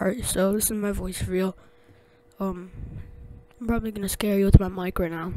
Alright, so this is my voice real. Um, I'm probably gonna scare you with my mic right now.